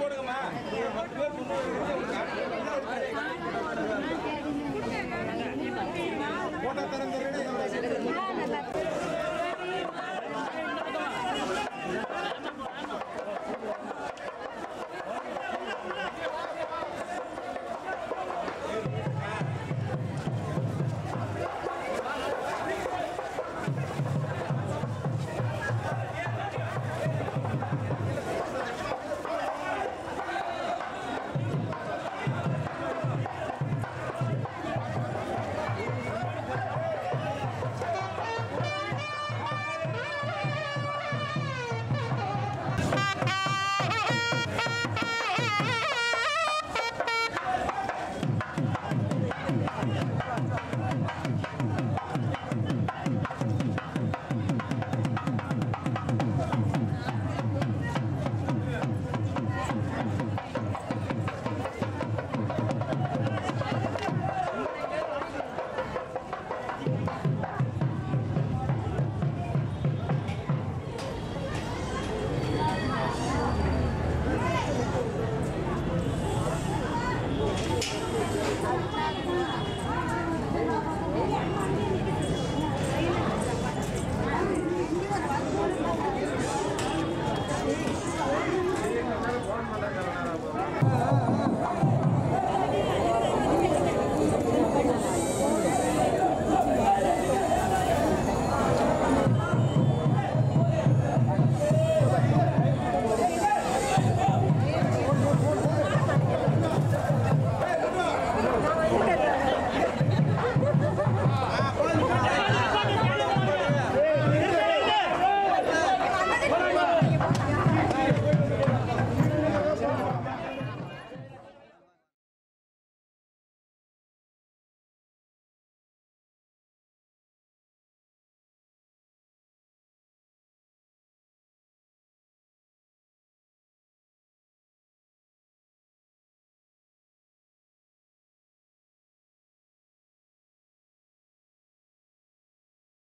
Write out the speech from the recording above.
போடுங்கம்மா பத்து பேர் போட்டா தரங்க